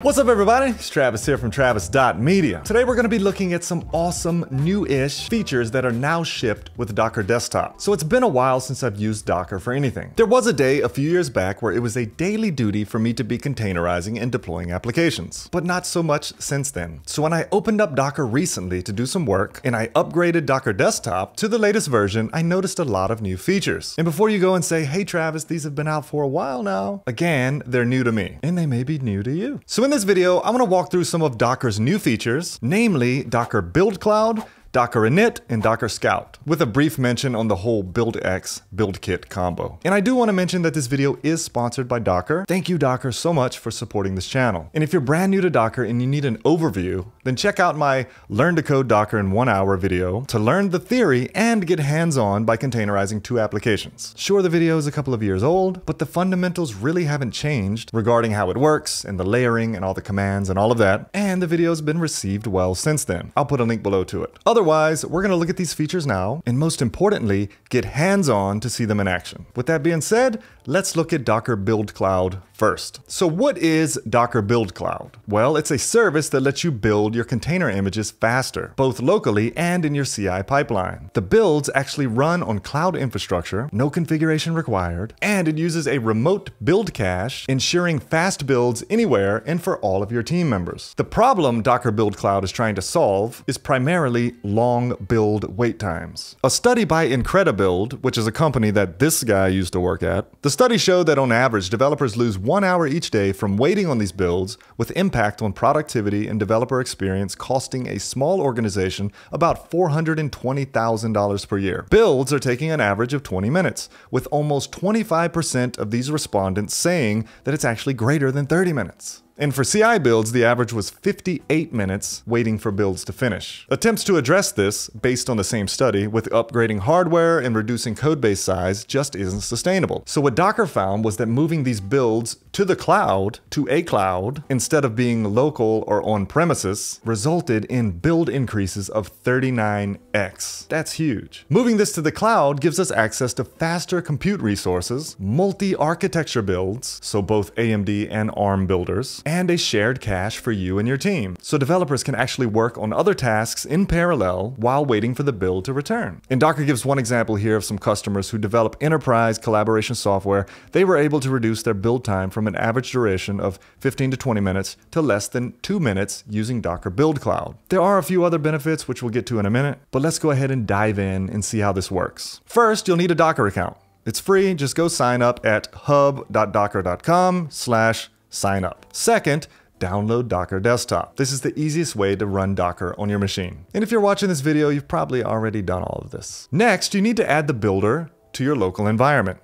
What's up everybody? It's Travis here from Travis.media. Today we're going to be looking at some awesome new-ish features that are now shipped with Docker Desktop. So it's been a while since I've used Docker for anything. There was a day a few years back where it was a daily duty for me to be containerizing and deploying applications, but not so much since then. So when I opened up Docker recently to do some work and I upgraded Docker Desktop to the latest version, I noticed a lot of new features. And before you go and say, hey Travis, these have been out for a while now, again, they're new to me and they may be new to you. So in this video, I'm going to walk through some of Docker's new features, namely Docker Build Cloud, Docker Init, and Docker Scout, with a brief mention on the whole BuildX build kit combo. And I do want to mention that this video is sponsored by Docker. Thank you Docker so much for supporting this channel. And if you're brand new to Docker and you need an overview, then check out my Learn to Code Docker in one hour video to learn the theory and get hands-on by containerizing two applications. Sure, the video is a couple of years old, but the fundamentals really haven't changed regarding how it works and the layering and all the commands and all of that, and the video's been received well since then. I'll put a link below to it. Otherwise, we're going to look at these features now, and most importantly, get hands-on to see them in action. With that being said, let's look at Docker Build Cloud first. So what is Docker Build Cloud? Well, it's a service that lets you build your container images faster, both locally and in your CI pipeline. The builds actually run on cloud infrastructure, no configuration required, and it uses a remote build cache, ensuring fast builds anywhere and for all of your team members. The problem Docker Build Cloud is trying to solve is primarily long build wait times. A study by Incredibuild, which is a company that this guy used to work at, the study showed that on average, developers lose one hour each day from waiting on these builds with impact on productivity and developer experience costing a small organization about $420,000 per year. Builds are taking an average of 20 minutes, with almost 25% of these respondents saying that it's actually greater than 30 minutes. And for CI builds, the average was 58 minutes waiting for builds to finish. Attempts to address this, based on the same study, with upgrading hardware and reducing codebase size just isn't sustainable. So what Docker found was that moving these builds to the cloud, to a cloud, instead of being local or on premises, resulted in build increases of 39x. That's huge. Moving this to the cloud gives us access to faster compute resources, multi-architecture builds, so both AMD and ARM builders, and a shared cache for you and your team. So developers can actually work on other tasks in parallel while waiting for the build to return. And Docker gives one example here of some customers who develop enterprise collaboration software. They were able to reduce their build time from an average duration of 15 to 20 minutes to less than 2 minutes using Docker Build Cloud. There are a few other benefits which we'll get to in a minute, but let's go ahead and dive in and see how this works. First, you'll need a Docker account. It's free, just go sign up at hub.docker.com slash sign up. Second, download Docker Desktop. This is the easiest way to run Docker on your machine. And if you're watching this video, you've probably already done all of this. Next, you need to add the builder to your local environment.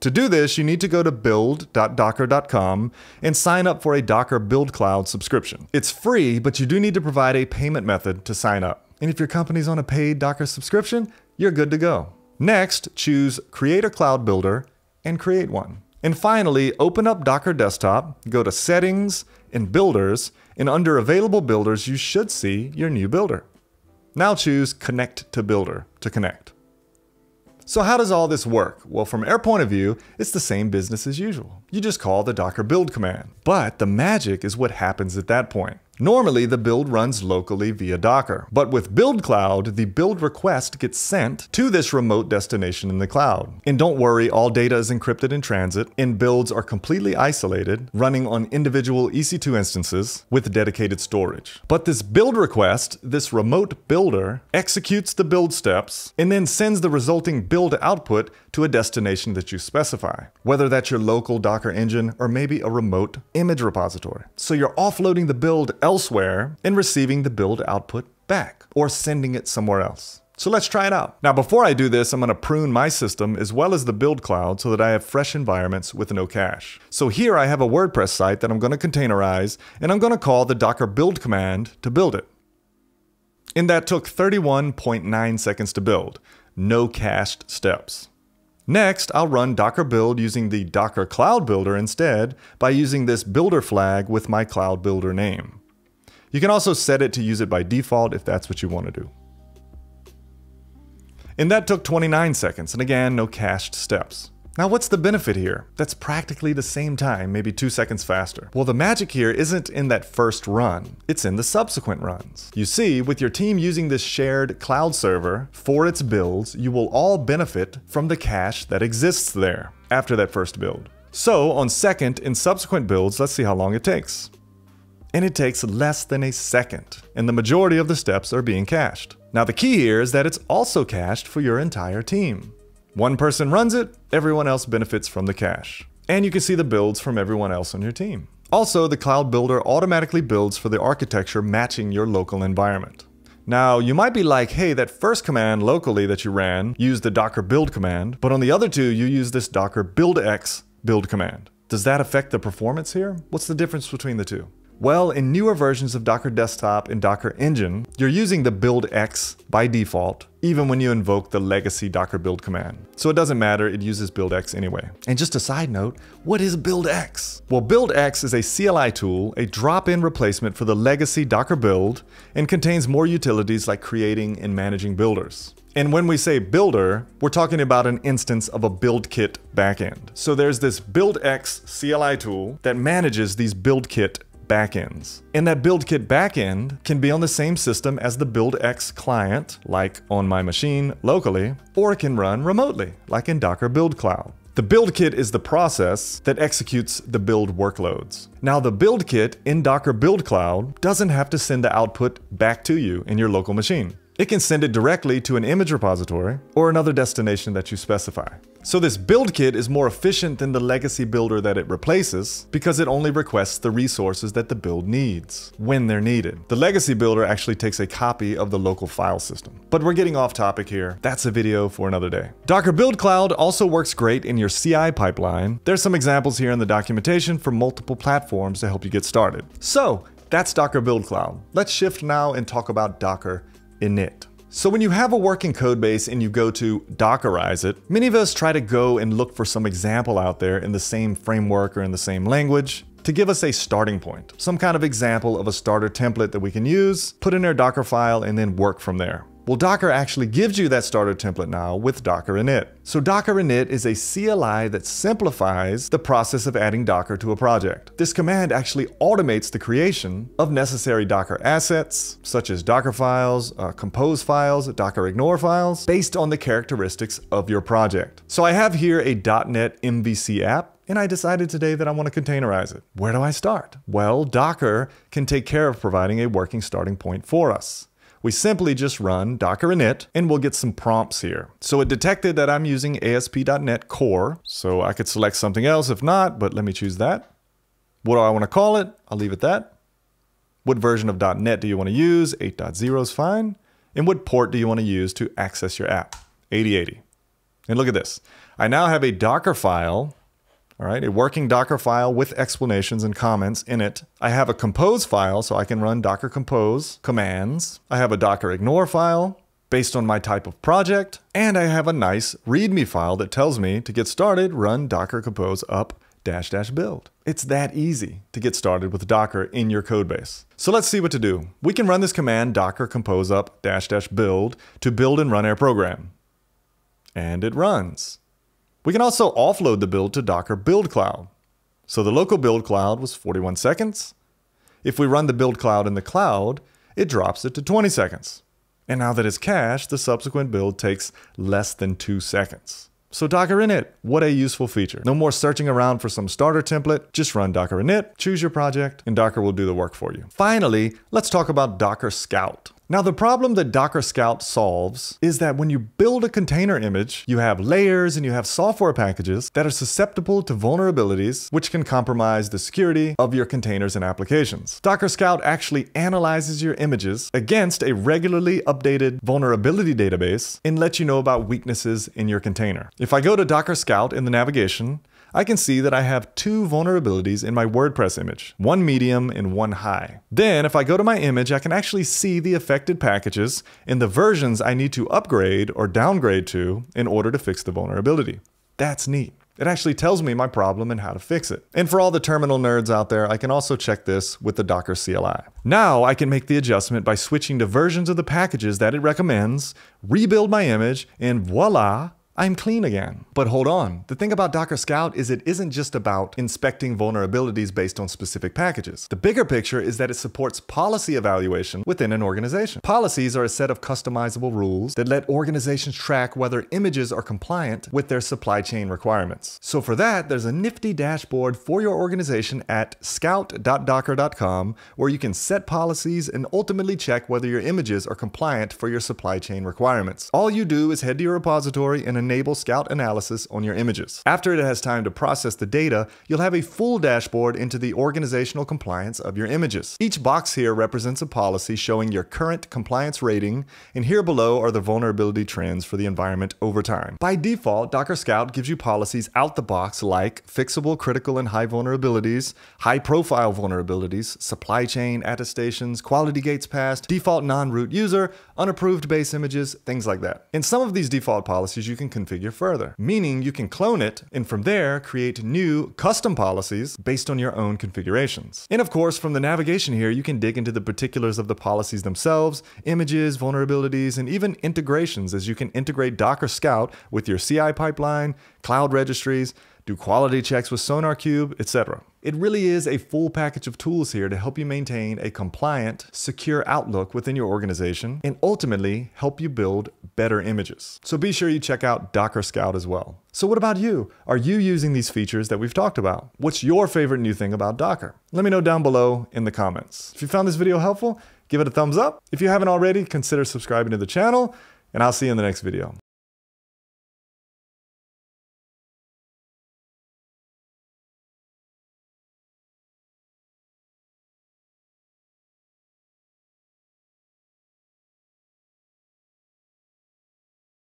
To do this, you need to go to build.docker.com and sign up for a Docker Build Cloud subscription. It's free, but you do need to provide a payment method to sign up. And if your company's on a paid Docker subscription, you're good to go. Next, choose Create a Cloud Builder and create one. And finally, open up Docker Desktop, go to Settings and Builders, and under Available Builders, you should see your new builder. Now choose Connect to Builder to connect. So how does all this work? Well, from our point of view, it's the same business as usual. You just call the docker build command. But the magic is what happens at that point. Normally, the build runs locally via Docker, but with Build Cloud, the build request gets sent to this remote destination in the cloud. And don't worry, all data is encrypted in transit, and builds are completely isolated, running on individual EC2 instances with dedicated storage. But this build request, this remote builder, executes the build steps and then sends the resulting build output to a destination that you specify, whether that's your local Docker engine or maybe a remote image repository. So you're offloading the build elsewhere and receiving the build output back or sending it somewhere else. So let's try it out. Now, before I do this, I'm going to prune my system as well as the build cloud so that I have fresh environments with no cache. So here I have a WordPress site that I'm going to containerize, and I'm going to call the docker build command to build it. And that took 31.9 seconds to build, no cached steps. Next, I'll run docker build using the docker cloud builder instead by using this builder flag with my cloud builder name. You can also set it to use it by default if that's what you want to do. And that took 29 seconds, and again, no cached steps. Now, what's the benefit here? That's practically the same time, maybe two seconds faster. Well, the magic here isn't in that first run, it's in the subsequent runs. You see, with your team using this shared cloud server for its builds, you will all benefit from the cache that exists there after that first build. So, on second and subsequent builds, let's see how long it takes. And it takes less than a second, and the majority of the steps are being cached. Now, the key here is that it's also cached for your entire team. One person runs it, everyone else benefits from the cache. And you can see the builds from everyone else on your team. Also, the Cloud Builder automatically builds for the architecture matching your local environment. Now, you might be like, hey, that first command locally that you ran used the docker build command, but on the other two, you use this docker buildx build command. Does that affect the performance here? What's the difference between the two? Well, in newer versions of Docker Desktop and Docker Engine, you're using the buildx by default, even when you invoke the legacy docker build command. So it doesn't matter, it uses buildx anyway. And just a side note, what is buildx? Well, buildx is a CLI tool, a drop-in replacement for the legacy Docker build, and contains more utilities like creating and managing builders. And when we say builder, we're talking about an instance of a build kit backend. So there's this buildx CLI tool that manages these build kit backends. And that BuildKit backend can be on the same system as the BuildX client, like on my machine locally, or it can run remotely, like in Docker Build Cloud. The build kit is the process that executes the build workloads. Now the build kit in Docker Build Cloud doesn't have to send the output back to you in your local machine. It can send it directly to an image repository or another destination that you specify. So this build kit is more efficient than the legacy builder that it replaces because it only requests the resources that the build needs when they're needed. The legacy builder actually takes a copy of the local file system. But we're getting off topic here. That's a video for another day. Docker Build Cloud also works great in your CI pipeline. There's some examples here in the documentation for multiple platforms to help you get started. So that's Docker Build Cloud. Let's shift now and talk about Docker init. So when you have a working code base and you go to Dockerize it, many of us try to go and look for some example out there in the same framework or in the same language to give us a starting point, some kind of example of a starter template that we can use, put in our Docker file, and then work from there. Well, Docker actually gives you that starter template now with Docker init. So Docker init is a CLI that simplifies the process of adding Docker to a project. This command actually automates the creation of necessary Docker assets, such as Docker files, uh, compose files, Docker ignore files, based on the characteristics of your project. So I have here a .NET MVC app and I decided today that I want to containerize it. Where do I start? Well, Docker can take care of providing a working starting point for us we simply just run docker init and we'll get some prompts here. So it detected that I'm using ASP.NET Core, so I could select something else if not, but let me choose that. What do I want to call it? I'll leave it that. What version of .NET do you want to use? 8.0 is fine. And what port do you want to use to access your app? 8080. And look at this. I now have a Docker file all right, a working Docker file with explanations and comments in it. I have a compose file, so I can run docker compose commands. I have a docker ignore file based on my type of project, and I have a nice README file that tells me to get started, run docker compose up dash dash build. It's that easy to get started with Docker in your codebase. So let's see what to do. We can run this command docker compose up dash dash build to build and run our program. And it runs. We can also offload the build to Docker Build Cloud. So the local build cloud was 41 seconds. If we run the build cloud in the cloud, it drops it to 20 seconds. And now that it's cached, the subsequent build takes less than two seconds. So Docker init, what a useful feature. No more searching around for some starter template, just run Docker init, choose your project, and Docker will do the work for you. Finally, let's talk about Docker Scout. Now the problem that Docker Scout solves is that when you build a container image, you have layers and you have software packages that are susceptible to vulnerabilities which can compromise the security of your containers and applications. Docker Scout actually analyzes your images against a regularly updated vulnerability database and lets you know about weaknesses in your container. If I go to Docker Scout in the navigation, I can see that I have two vulnerabilities in my WordPress image, one medium and one high. Then if I go to my image, I can actually see the affected packages and the versions I need to upgrade or downgrade to in order to fix the vulnerability. That's neat. It actually tells me my problem and how to fix it. And for all the terminal nerds out there, I can also check this with the Docker CLI. Now I can make the adjustment by switching to versions of the packages that it recommends, rebuild my image, and voila, I'm clean again. But hold on, the thing about Docker Scout is it isn't just about inspecting vulnerabilities based on specific packages. The bigger picture is that it supports policy evaluation within an organization. Policies are a set of customizable rules that let organizations track whether images are compliant with their supply chain requirements. So for that, there's a nifty dashboard for your organization at scout.docker.com where you can set policies and ultimately check whether your images are compliant for your supply chain requirements. All you do is head to your repository and enable Scout analysis on your images. After it has time to process the data, you'll have a full dashboard into the organizational compliance of your images. Each box here represents a policy showing your current compliance rating, and here below are the vulnerability trends for the environment over time. By default, Docker Scout gives you policies out the box like fixable critical and high vulnerabilities, high profile vulnerabilities, supply chain attestations, quality gates passed, default non-root user, unapproved base images, things like that. In some of these default policies, you can configure further, meaning you can clone it and from there create new custom policies based on your own configurations. And of course, from the navigation here, you can dig into the particulars of the policies themselves, images, vulnerabilities, and even integrations as you can integrate Docker Scout with your CI pipeline, cloud registries, do quality checks with SonarQube, etc. It really is a full package of tools here to help you maintain a compliant, secure outlook within your organization and ultimately help you build better images. So be sure you check out Docker Scout as well. So what about you? Are you using these features that we've talked about? What's your favorite new thing about Docker? Let me know down below in the comments. If you found this video helpful, give it a thumbs up. If you haven't already, consider subscribing to the channel and I'll see you in the next video.